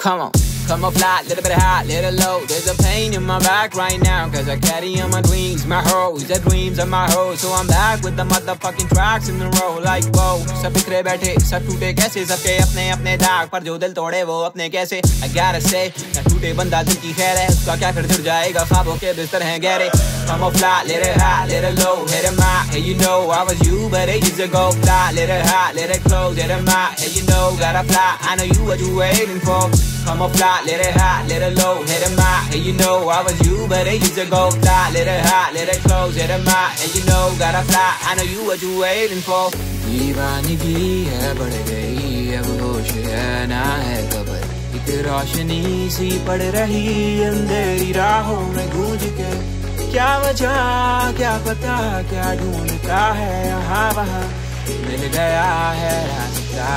Come on. Come on fly, little bit high, little low There's a pain in my back right now Cause I carry on my dreams, my hoes The dreams of my hoes So I'm back with the motherfucking tracks in the row Like whoa, सब बिखरे बैठे सब टूटे कैसे सबके अपने अपने दाग पर जो दिल तोड़े वो अपने कैसे I gotta say, ना टूटे बंदा दिल की खैर है उसका क्या फिर जुड़ जाएगा ख्वाबों के बिस्तर हैं गहरे Come on fly, little high, little low Hit 'em high, hey you know I was you but ages ago Fly, little high, little close, hit 'em high Hey you know, gotta fly, I know you what you waiting for Come on fly, let it high, let it low, hit them high. And you know I was you, but it used to go fly. Let it high, let it close, hit them high. And you know gotta fly. I know you what you waiting for. दीवानगी है बढ़ गई अब होश है ना है खबर एक रोशनी सी पड़ रही अंधेरी राहों में गूंज के क्या वजह क्या पता क्या ढूंढता है यहाँ वहाँ मिल गया है रास्ता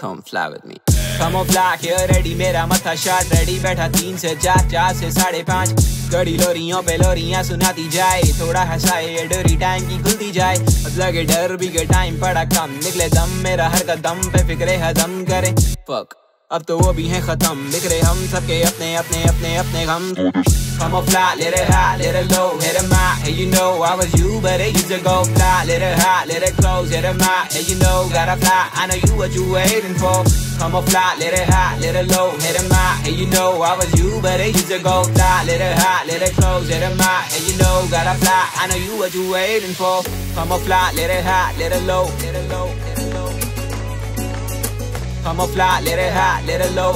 Come fly with me Come black fly ready मेरा मथा शॉट रेडी बैठा तीन से चार चार से साढ़े पाँच। गड़ी लोरियों पे लोरियाँ सुनाती जाए, थोड़ा हंसाए डोरी टाइम की खुलती जाए। अब लगे डर, भी के टाइम पड़ा कम, निकले दम, मेरा हर कदम पे फिक्रे हजम करे। फक अब तो वो भी हैं खत्म बिखरे हम सबके अपने अपने अपने अपने गम Come on fly, let it high, let it low, hit 'em high. Hey, you know I was you, but it used to go fly. Let it high, let it close, hit 'em high. Hey, you know gotta fly. I know you what you waiting for. Come on fly, let it high, let it low, hit 'em high. Hey, you know I was you, but it used to go fly. Let it high, let it close, hit 'em high. Hey, you know gotta fly. I know you what you waiting for. Come on fly, let it high, let it low, let it low, let it low. Come on fly, let it high, let it low,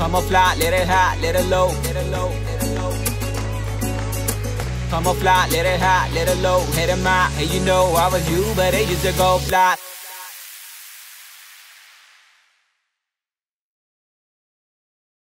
on fly, let it high, let it low, on fly, let it high, let it low, hit 'em high. Hey, you know I was you, but it used to go fly.